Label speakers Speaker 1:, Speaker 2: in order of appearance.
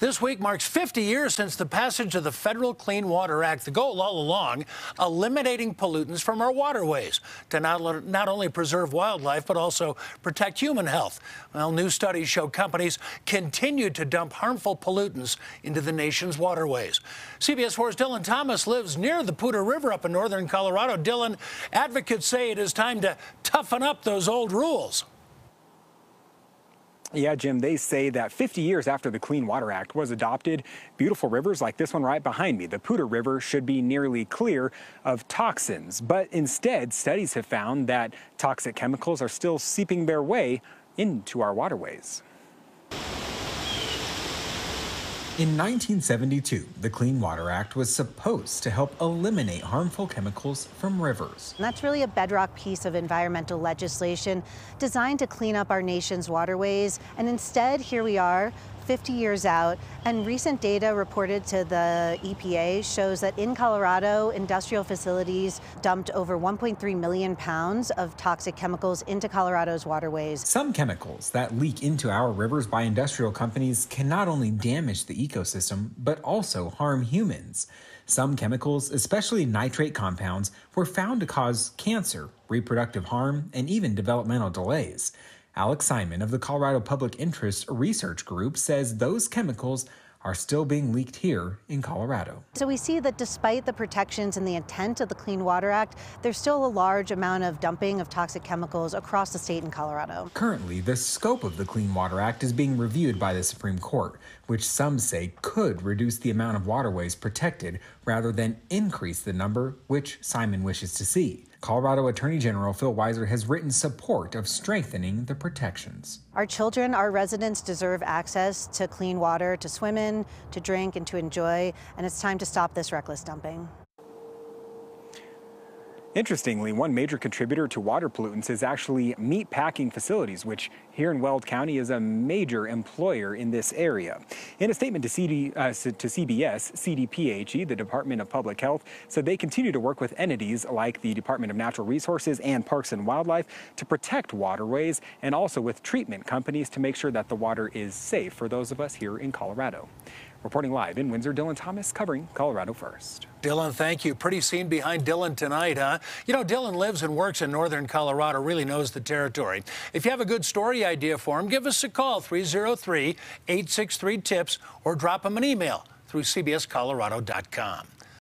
Speaker 1: This week marks 50 years since the passage of the Federal Clean Water Act. The goal all along, eliminating pollutants from our waterways to not, not only preserve wildlife, but also protect human health. Well, new studies show companies continue to dump harmful pollutants into the nation's waterways. CBS 4's Dylan Thomas lives near the Poudre River up in northern Colorado. Dylan, advocates say it is time to toughen up those old rules.
Speaker 2: Yeah, Jim, they say that 50 years after the Clean Water Act was adopted, beautiful rivers like this one right behind me, the Poudre River, should be nearly clear of toxins. But instead, studies have found that toxic chemicals are still seeping their way into our waterways.
Speaker 3: In 1972, the Clean Water Act was supposed to help eliminate harmful chemicals from rivers.
Speaker 4: And that's really a bedrock piece of environmental legislation designed to clean up our nation's waterways. And instead, here we are, 50 years out, and recent data reported to the EPA shows that in Colorado, industrial facilities dumped over 1.3 million pounds of toxic chemicals into Colorado's waterways.
Speaker 3: Some chemicals that leak into our rivers by industrial companies can not only damage the ecosystem, but also harm humans. Some chemicals, especially nitrate compounds, were found to cause cancer, reproductive harm, and even developmental delays. Alex Simon of the Colorado Public Interest Research Group says those chemicals are still being leaked here in Colorado.
Speaker 4: So we see that despite the protections and the intent of the Clean Water Act, there's still a large amount of dumping of toxic chemicals across the state in Colorado.
Speaker 3: Currently, the scope of the Clean Water Act is being reviewed by the Supreme Court, which some say could reduce the amount of waterways protected rather than increase the number, which Simon wishes to see. Colorado Attorney General Phil Weiser has written support of strengthening the protections.
Speaker 4: Our children, our residents deserve access to clean water to swim in, to drink, and to enjoy, and it's time to stop this reckless dumping.
Speaker 2: Interestingly, one major contributor to water pollutants is actually meat packing facilities, which here in Weld County is a major employer in this area. In a statement to, CD, uh, to CBS, CDPHE, the Department of Public Health, said they continue to work with entities like the Department of Natural Resources and Parks and Wildlife to protect waterways and also with treatment companies to make sure that the water is safe for those of us here in Colorado. Reporting live in Windsor, Dylan Thomas covering Colorado First.
Speaker 1: Dylan, thank you. Pretty scene behind Dylan tonight, huh? You know, Dylan lives and works in northern Colorado, really knows the territory. If you have a good story idea for him, give us a call, 303 863 TIPS, or drop him an email through cbscolorado.com.